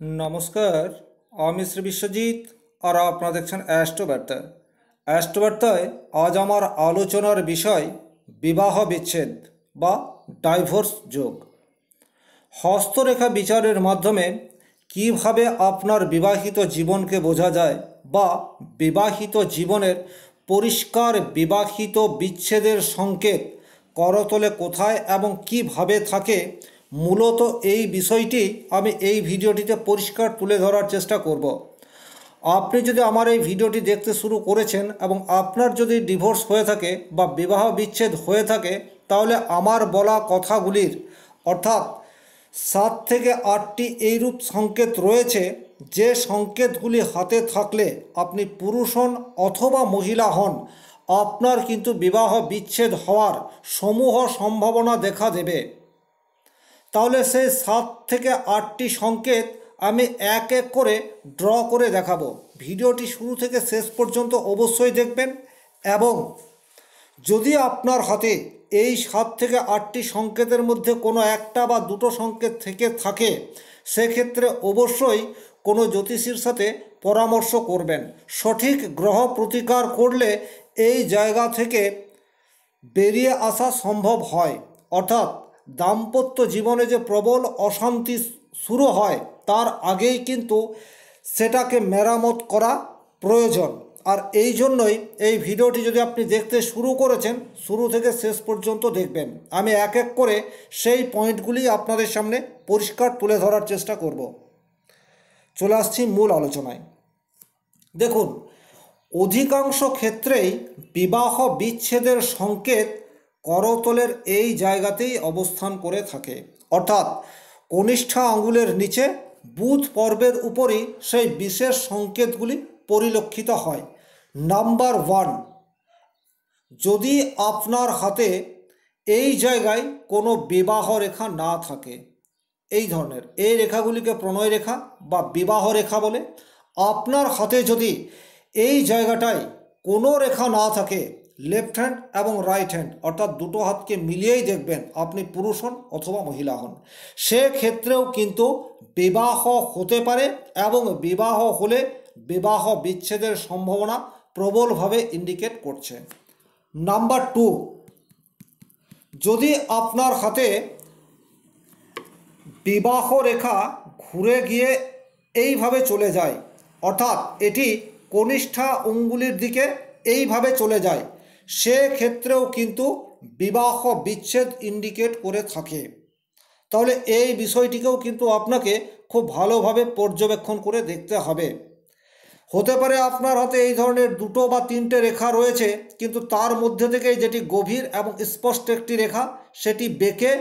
নমস্কার, আমি শ্রী বিশ্বজিৎ আর আপনারা দেখছেন অ্যাস্ট্রোবার্তা। অ্যাস্ট্রোবার্তায় আজ আমার আলোচনার বিষয় বিবাহ বিচ্ছেদ বা ডাইভোর্স যোগ। হস্তরেখা বিচারের মাধ্যমে কীভাবে আপনার বিবাহিত জীবনকে বোঝা যায় বা বিবাহিত জীবনের পরিষ্কার বিবাহিত বিচ্ছেদের সংকেত করতলে কোথায় এবং কীভাবে থাকে মূলত এই বিষয়টি আমি এই ভিডিওটিতে পরিষ্কার তুলে ধরার চেষ্টা করব। আপনি যদি আমার এই ভিডিওটি দেখতে শুরু করেছেন এবং আপনার যদি ডিভোর্স হয়ে থাকে বা বিবাহ বিচ্ছেদ হয়ে থাকে, তাহলে আমার বলা কথাগুলির অর্থাৎ সাত থেকে আটটি এইরূপ সংকেত রয়েছে, যে সংকেতগুলি হাতে থাকলে আপনি পুরুষ হন অথবা মহিলা হন, আপনার কিন্তু বিবাহ বিচ্ছেদ হওয়ার সমূহ সম্ভাবনা দেখা দেবে। তাহলে সেই সাত থেকে আটটি সংকেত আমি এক এক করে ড্র করে দেখাবো। ভিডিওটি শুরু থেকে শেষ পর্যন্ত অবশ্যই দেখবেন এবং যদি আপনার হাতে এই সাত থেকে আটটি সংকেতের মধ্যে কোনো একটা বা দুটো সংকেত থেকে থাকে, সেক্ষেত্রে অবশ্যই কোনো জ্যোতিষীর সাথে পরামর্শ করবেন। সঠিক গ্রহ প্রতিকার করলে এই জায়গা থেকে বেরিয়ে আসা সম্ভব হয়। অর্থাৎ দাম্পত্য জীবনে যে প্রবল অশান্তি শুরু হয়, তার আগেই কিন্তু সেটাকে মেরামত করা প্রয়োজন। আর এই জন্যই এই ভিডিওটি যদি আপনি দেখতে শুরু করেছেন, শুরু থেকে শেষ পর্যন্ত দেখবেন। আমি এক এক করে সেই পয়েন্টগুলি আপনাদের সামনে পরিষ্কার তুলে ধরার চেষ্টা করব। চলে আসছি মূল আলোচনায়। দেখুন, অধিকাংশ ক্ষেত্রেই বিবাহ বিচ্ছেদের সংকেত করতলের এই জায়গাতেই অবস্থান করে থাকে। অর্থাৎ কনিষ্ঠা আঙ্গুলের নিচে বুধ পর্বের উপরই সেই বিশেষ সংকেতগুলি পরিলক্ষিত হয়। নাম্বার ওয়ান, যদি আপনার হাতে এই জায়গায় কোনো বিবাহ রেখা না থাকে, এই ধরনের, এই রেখাগুলিকে প্রণয় রেখা বা বিবাহ রেখা বলে, আপনার হাতে যদি এই জায়গাটায় কোনো রেখা না থাকে লেফট হ্যান্ড এবং রাইট হ্যান্ড অর্থাৎ দুটো হাতকে মিলিয়েই দেখবেন আপনি পুরুষ হন অথবা মহিলা হন। সেক্ষেত্রেও কিন্তু বিবাহ হতে পারে এবং বিবাহ হলে বিবাহ বিচ্ছেদের সম্ভাবনা প্রবলভাবে ইন্ডিকেট করছে। নাম্বার টু যদি আপনার হাতে বিবাহ রেখা ঘুরে গিয়ে এইভাবে চলে যায়, অর্থাৎ এটি কনিষ্ঠা অঙ্গুলির দিকে এইভাবে চলে যায় সেক্ষেত্রেও কিন্তু বিবাহ বিচ্ছেদ ইন্ডিকেট করে থাকে। তাহলে এই বিষয়টিকেও কিন্তু আপনাকে খুব ভালোভাবে পর্যবেক্ষণ করে দেখতে হবে। হতে পারে আপনার হাতে এই ধরনের দুটো বা তিনটে রেখা রয়েছে, কিন্তু তার মধ্যে থেকে যেটি গভীর এবং স্পষ্ট একটি রেখা, সেটি বেঁকে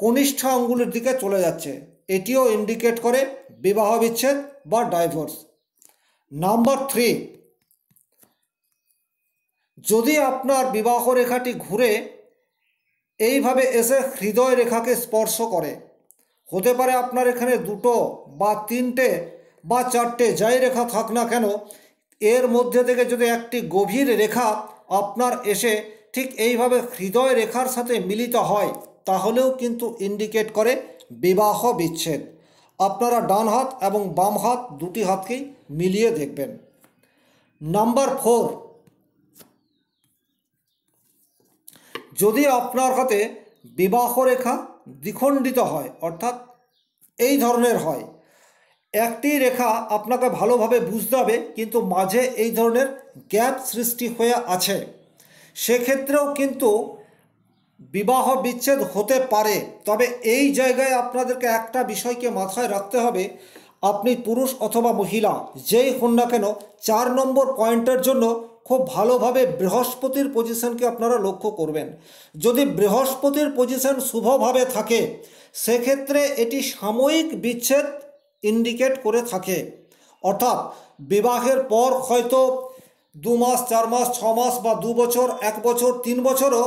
কনিষ্ঠ আঙ্গুলের দিকে চলে যাচ্ছে। এটিও ইন্ডিকেট করে বিবাহ বিচ্ছেদ বা ডাইভোর্স নাম্বার থ্রি যদি আপনার বিবাহ রেখাটি ঘুরে এইভাবে এসে হৃদয় রেখাকে স্পর্শ করে, হতে পারে আপনার এখানে দুটো বা তিনটে বা চারটে যাই রেখা থাক না কেন, এর মধ্যে থেকে যদি একটি গভীর রেখা আপনার এসে ঠিক এইভাবে হৃদয় রেখার সাথে মিলিত হয়, তাহলেও কিন্তু ইন্ডিকেট করে বিবাহ বিচ্ছেদ। আপনারা ডান হাত এবং বাম হাত দুটি হাতকেই মিলিয়ে দেখবেন। নাম্বার ফোর যদি আপনার হাতে বিবাহ রেখা দ্বিখণ্ডিত হয়, অর্থাৎ এই ধরনের হয়, একটি রেখা আপনাকে ভালোভাবে বুঝতে হবে, কিন্তু মাঝে এই ধরনের গ্যাপ সৃষ্টি হয়ে আছে। সেক্ষেত্রেও কিন্তু বিবাহ বিচ্ছেদ হতে পারে, তবে এই জায়গায় আপনাদেরকে একটা বিষয়কে মাথায় রাখতে হবে, আপনি পুরুষ অথবা মহিলা, যেই হন না কেন, চার নম্বর পয়েন্টের জন্য খুব ভালোভাবে বৃহস্পতির পজিশনকে আপনারা লক্ষ্য করবেন। যদি বৃহস্পতির পজিশন শুভভাবে থাকে, সেক্ষেত্রে এটি সাময়িক বিচ্ছেদ ইন্ডিকেট করে থাকে। অর্থাৎ বিবাহের পর হয়তো দু মাস, চার মাস, ছ মাস বা দু বছর, এক বছর, তিন বছরও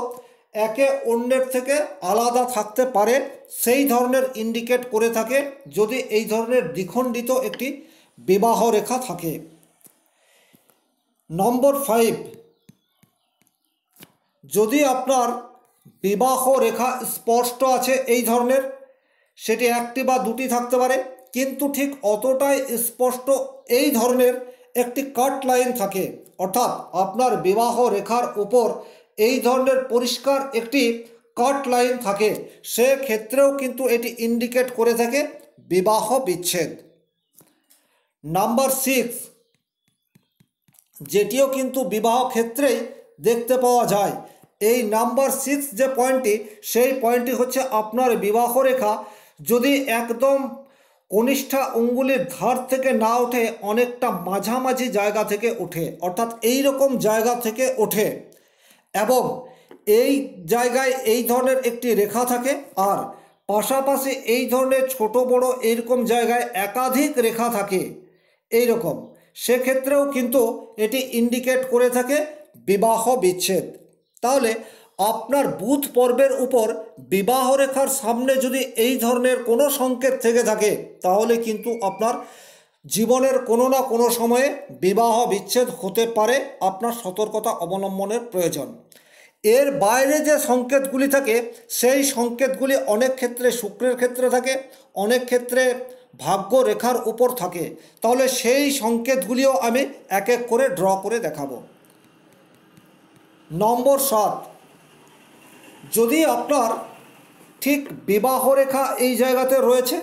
একে অন্যের থেকে আলাদা থাকতে পারে। সেই ধরনের ইন্ডিকেট করে থাকে যদি এই ধরনের দ্বিখণ্ডিত একটি বিবাহ রেখা থাকে। নম্বর ফাইভ যদি আপনার বিবাহ রেখা স্পষ্ট আছে এই ধরনের, সেটি একটি বা দুটি থাকতে পারে, কিন্তু ঠিক অতটাই স্পষ্ট এই ধরনের একটি কাট লাইন থাকে। অর্থাৎ আপনার বিবাহ রেখার উপর এই ধরনের পরিষ্কার একটি কাট লাইন থাকে। সেক্ষেত্রেও কিন্তু এটি ইন্ডিকেট করে থাকে বিবাহ বিচ্ছেদ। নাম্বার সিক্স যেটিও কিন্তু বিবাহ ক্ষেত্রেই দেখতে পাওয়া যায়। এই নাম্বার সিক্স যে পয়েন্টটি, সেই পয়েন্টটি হচ্ছে আপনার বিবাহ রেখা। যদি একদম কনিষ্ঠা অঙ্গুলির ধার থেকে না ওঠে, অনেকটা মাঝামাঝি জায়গা থেকে ওঠে, অর্থাৎ এই রকম জায়গা থেকে ওঠে। এবং এই জায়গায় এই ধরনের একটি রেখা থাকে, আর পাশাপাশি এই ধরনের ছোট বড় এইরকম জায়গায় একাধিক রেখা থাকে এই রকম সেক্ষেত্রেও কিন্তু এটি ইন্ডিকেট করে থাকে বিবাহ বিচ্ছেদ। তাহলে আপনার বুধ পর্বের উপর বিবাহ রেখার সামনে যদি এই ধরনের কোনো সংকেত থেকে থাকে, তাহলে কিন্তু আপনার জীবনের কোনো না কোনো সময়ে বিবাহ বিচ্ছেদ হতে পারে আপনার সতর্কতা অবলম্বনের প্রয়োজন। এর বাইরে যে সংকেতগুলি থাকে, সেই সংকেতগুলি অনেক ক্ষেত্রে শুক্রের ক্ষেত্রে থাকে, অনেক ক্ষেত্রে ভাগ্য রেখার উপর থাকে। তাহলে সেই সংকেতগুলিও আমি এক এক করে ড্র করে দেখাবো। নম্বর সাত। যদি আপনার ঠিক বিবাহ রেখা এই জায়গাতে রয়েছে,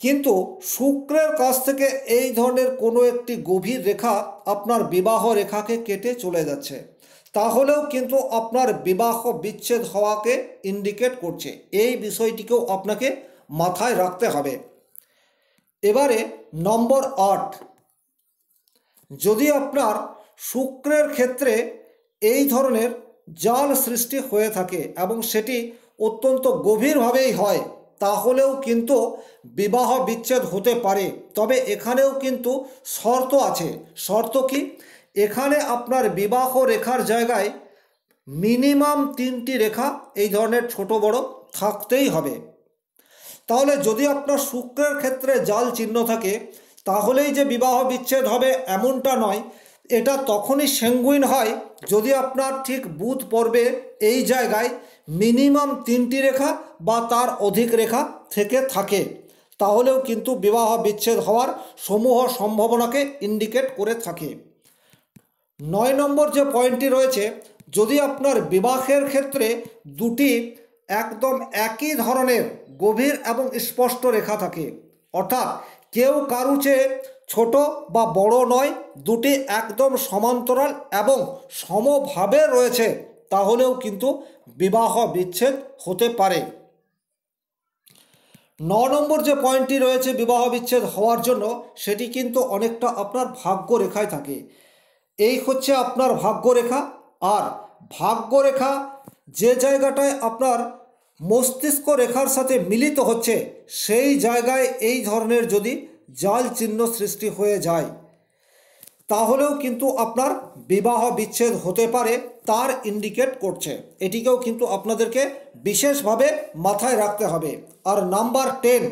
কিন্তু শুক্রের কাছ থেকে এই ধরনের কোনো একটি গভীর রেখা আপনার বিবাহ রেখাকে কেটে চলে যাচ্ছে। তাহলেও কিন্তু আপনার বিবাহ বিচ্ছেদ হওয়াকে ইন্ডিকেট করছে। এই বিষয়টিকেও আপনাকে মাথায় রাখতে হবে। এবারে নম্বর আট। যদি আপনার শুক্রের ক্ষেত্রে এই ধরনের জাল সৃষ্টি হয়ে থাকে এবং সেটি অত্যন্ত গভীরভাবেই হয়, তাহলেও কিন্তু বিবাহ বিচ্ছেদ হতে পারে। তবে এখানেও কিন্তু শর্ত আছে। শর্ত কি? এখানে আপনার বিবাহ রেখার জায়গায় মিনিমাম তিনটি রেখা এই ধরনের ছোট বড় থাকতেই হবে। তাহলে যদি আপনার শুক্রের ক্ষেত্রে জাল চিহ্ন থাকে, তাহলেই যে বিবাহ বিচ্ছেদ হবে এমনটা নয়। এটা তখনই সেঙ্গুইন হয় যদি আপনার ঠিক বুধ পর্বে এই জায়গায় মিনিমাম তিনটি রেখা বা তার অধিক রেখা থেকে থাকে। তাহলেও কিন্তু বিবাহ বিচ্ছেদ হওয়ার সমূহ সম্ভাবনাকে ইন্ডিকেট করে থাকে। নয় নম্বর যে পয়েন্টটি রয়েছে, যদি আপনার বিবাহের ক্ষেত্রে দুটি একদম একই ধরনের গভীর এবং স্পষ্ট রেখা থাকে, অর্থাৎ কেউ কারু চেয়ে ছোট বা বড় নয়, দুটি একদম সমান্তরাল এবং সমভাবে রয়েছে, তাহলেও কিন্তু বিবাহ বিচ্ছেদ হতে পারে। ন নম্বর যে পয়েন্টটি রয়েছে বিবাহ বিচ্ছেদ হওয়ার জন্য, সেটি কিন্তু অনেকটা আপনার ভাগ্য রেখায় থাকে। এই হচ্ছে আপনার ভাগ্যরেখা। আর ভাগ্যরেখা যে জায়গাটায় আপনার মস্তিষ্ক রেখার সাথে মিলিত হচ্ছে, সেই জায়গায় এই ধরনের যদি জাল চিহ্ন সৃষ্টি হয়ে যায়, তাহলেও কিন্তু আপনার বিবাহ বিচ্ছেদ হতে পারে, তার ইন্ডিকেট করছে। এটিকেও কিন্তু আপনাদেরকে বিশেষভাবে মাথায় রাখতে হবে। আর নাম্বার টেন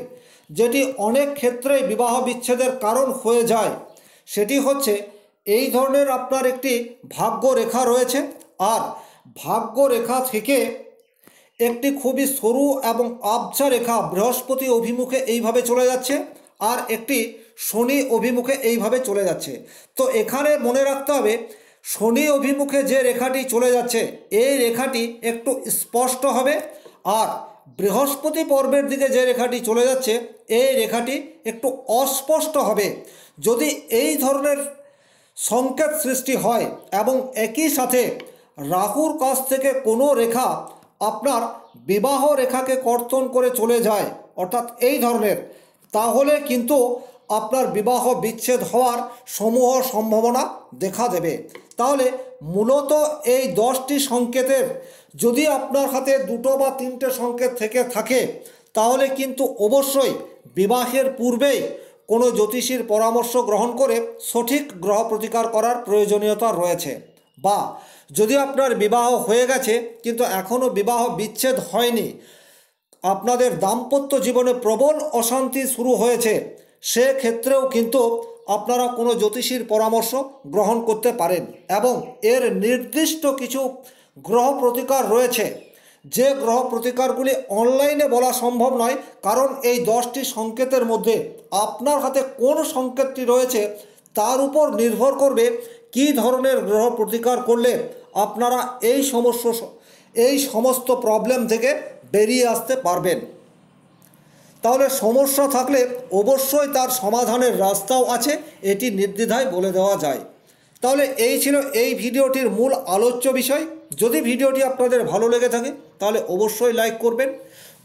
যেটি অনেক ক্ষেত্রে বিবাহ বিচ্ছেদের কারণ হয়ে যায়, সেটি হচ্ছে এই ধরনের আপনার একটি ভাগ্য রেখা রয়েছে। আর ভাগ্য রেখা থেকে একটি খুবই সরু এবং আবছা রেখা বৃহস্পতি অভিমুখে এইভাবে চলে যাচ্ছে আর একটি শনি অভিমুখে এইভাবে চলে যাচ্ছে। তো এখানে মনে রাখতে হবে, শনি অভিমুখে যে রেখাটি চলে যাচ্ছে, এই রেখাটি একটু স্পষ্ট হবে আর বৃহস্পতি পর্বের দিকে যে রেখাটি চলে যাচ্ছে, এই রেখাটি একটু অস্পষ্ট হবে। যদি এই ধরনের সংকেত সৃষ্টি হয় এবং একই সাথে রাহুর কাছ থেকে কোনো রেখা আপনার বিবাহ রেখাকে কর্তন করে চলে যায়, অর্থাৎ এই ধরনের। তাহলে কিন্তু আপনার বিবাহ বিচ্ছেদ হওয়ার সমূহ সম্ভাবনা দেখা দেবে। তাহলে মূলত এই দশটি সংকেতের যদি আপনার হাতে দুটো বা তিনটে সংকেত থেকে থাকে, তাহলে কিন্তু অবশ্যই বিবাহের পূর্বেই কোনো জ্যোতিষীর পরামর্শ গ্রহণ করে সঠিক গ্রহ প্রতিকার করার প্রয়োজনীয়তা রয়েছে। বা যদি আপনার বিবাহ হয়ে গেছে, কিন্তু এখনও বিবাহ বিচ্ছেদ হয়নি। আপনাদের দাম্পত্য জীবনে প্রবল অশান্তি শুরু হয়েছে। সেক্ষেত্রেও কিন্তু আপনারা কোনো জ্যোতিষীর পরামর্শ গ্রহণ করতে পারেন এবং এর নির্দিষ্ট কিছু গ্রহ প্রতিকার রয়েছে। যে গ্রহ প্রতিকারগুলি অনলাইনে বলা সম্ভব নয়, কারণ এই দশটি সংকেতের মধ্যে আপনার হাতে কোন সংকেতটি রয়েছে তার উপর নির্ভর করবে কী ধরনের গ্রহ প্রতিকার করলে আপনারা এই সমস্য এই সমস্ত প্রবলেম থেকে বেরিয়ে আসতে পারবেন। তাহলে সমস্যা থাকলে অবশ্যই তার সমাধানের রাস্তাও আছে, এটি নির্দ্বিধায় বলে দেওয়া যায়। তাহলে এই ছিল এই ভিডিওটির মূল আলোচ্য বিষয়। যদি ভিডিওটি আপনাদের ভালো লেগে থাকে তাহলে অবশ্যই লাইক করবেন।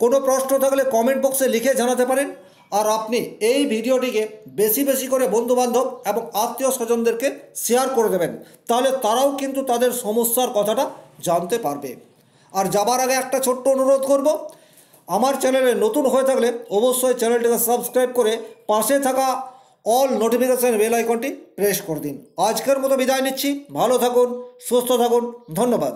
কোনো প্রশ্ন থাকলে কমেন্ট বক্সে লিখে জানাতে পারেন। আর আপনি এই ভিডিওটিকে বেশি বেশি করে বন্ধুবান্ধব এবং আত্মীয় স্বজনদেরকে শেয়ার করে দেবেন। তাহলে তারাও কিন্তু তাদের সমস্যার কথাটা জানতে পারবে। আর যাবার আগে একটা ছোট্ট অনুরোধ করব। আমার চ্যানেলে নতুন হয়ে থাকলে অবশ্যই চ্যানেলটিকে সাবস্ক্রাইব করে পাশে থাকা অল নোটিফিকেশান বেল আইকনটি প্রেস করে দিন। আজকের মতো বিদায় নিচ্ছি। ভালো থাকুন, সুস্থ থাকুন। ধন্যবাদ।